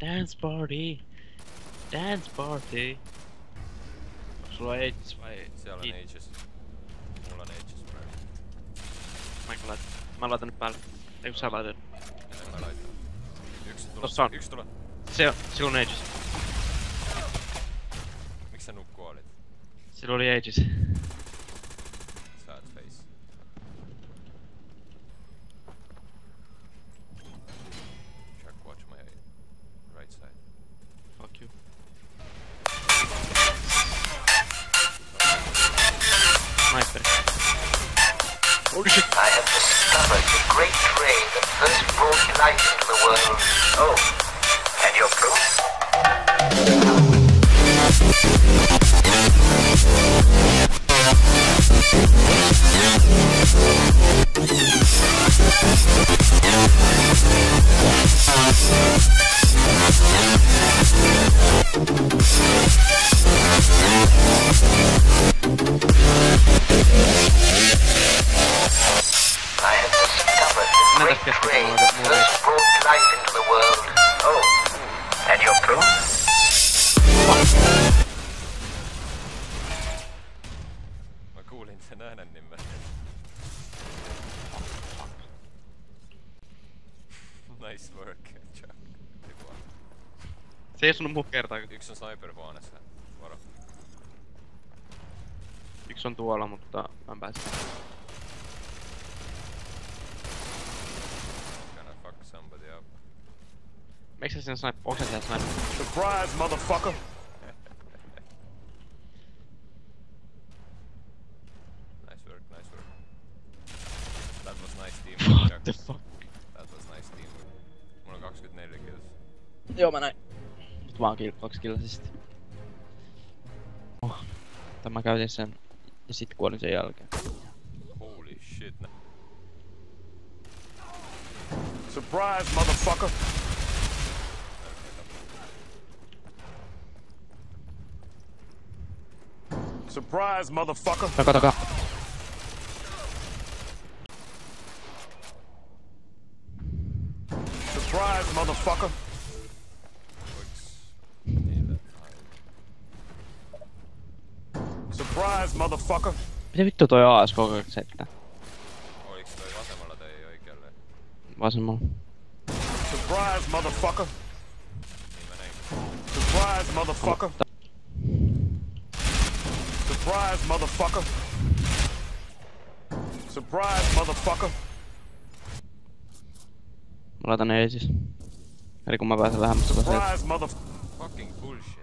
Dance party! Dance party! Right. Right. Seal on ages. All on ages, Mä laitan. Mä laitan nyt päälle. Ei kun sä laitat. Ennen mä laitan. Yksi tulo. Tossa on. Yksi tulo. Se on, sillä on Aegis. Miks sä nukkuu olit? Sillä oli Aegis. Sad face. Jack, watch my right side. Fuck you. Sniper. Holy shit. Discovered the great train that first brought light into the world. Oh, and your proof? Proof? Mä kuulin sen äänen nimen. nice work, Jack. Hyvä. Se ei osunut muu kertaakaan. Yksi on sniperhuoneessa. Varo. Yksi on tuolla, mutta mä en pääse. Miksi sen sniper? Onko sä siellä sniper? Surprise, motherfucker. Nice work, nice work. That was nice teamwork, What the fuck? That was nice teamwork. Mulla on 24 kills. Joo mä näin. Nyt vaan kill, kaksi killasista. Oh. Tai mä käytin sen ja sit kuolin sen jälkeen. Holy shit. Surprise, motherfucker. Surprise, motherfucker. Taka taka. Surprise, motherfucker. Surprise, motherfucker. Mitä vittu toi AS koko ajan settää? Oliks toi vasemmalla tai oikealle? Vasemmalla. Surprise, motherfucker. Niin mä näin. Surprise, motherfucker. Surprise, motherfucker. Surprise, motherfucker. Mä laitan ei siis. Eli kun mä pääsen lähemmäs. Surprise, motherfucker. Fucking bullshit.